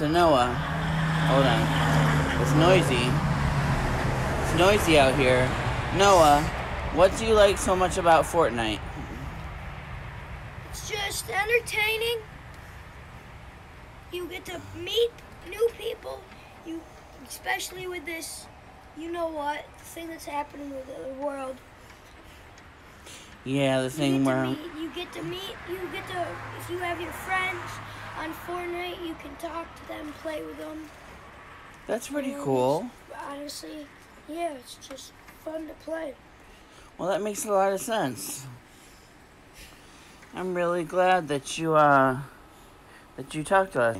So Noah, hold on. It's noisy. It's noisy out here. Noah, what do you like so much about Fortnite? It's just entertaining. You get to meet new people. You, especially with this, you know what, thing that's happening with the world. Yeah, the You thing to where meet, you get to meet. You get to. If you have your friends on Fortnite, you can talk to them, play with them. that's pretty know, cool. Honestly, yeah, it's just fun to play. Well, that makes a lot of sense. I'm really glad that you uh that you talked to us.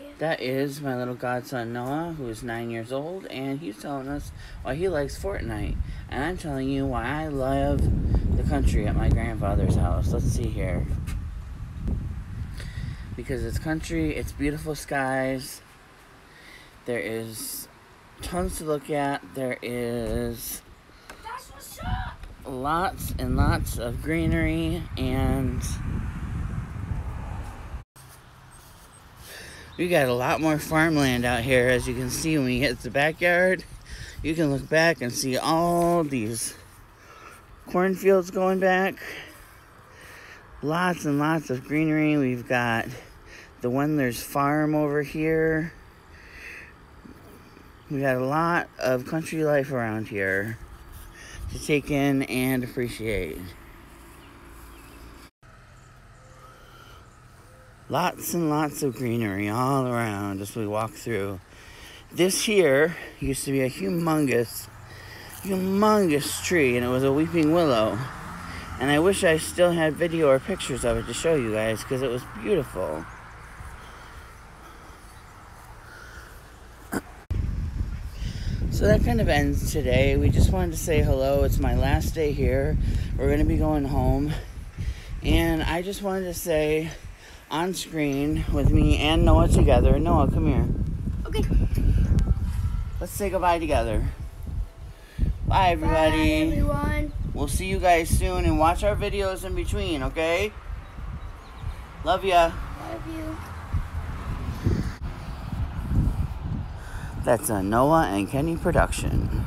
Yeah. That is my little godson Noah, who is nine years old, and he's telling us why he likes Fortnite. And I'm telling you why I love the country at my grandfather's house. Let's see here. Because it's country, it's beautiful skies. There is tons to look at. There is lots and lots of greenery and we got a lot more farmland out here as you can see when you hit the backyard you can look back and see all these cornfields going back lots and lots of greenery we've got the Wendler's farm over here we got a lot of country life around here to take in and appreciate. Lots and lots of greenery all around as we walk through. This here used to be a humongous, humongous tree, and it was a weeping willow. And I wish I still had video or pictures of it to show you guys because it was beautiful. So that kind of ends today. We just wanted to say hello. It's my last day here. We're going to be going home. And I just wanted to say on screen with me and Noah together. Noah, come here. Okay. Let's say goodbye together. Bye, everybody. Bye, everyone. We'll see you guys soon and watch our videos in between, okay? Love ya. Love you. That's a Noah and Kenny production.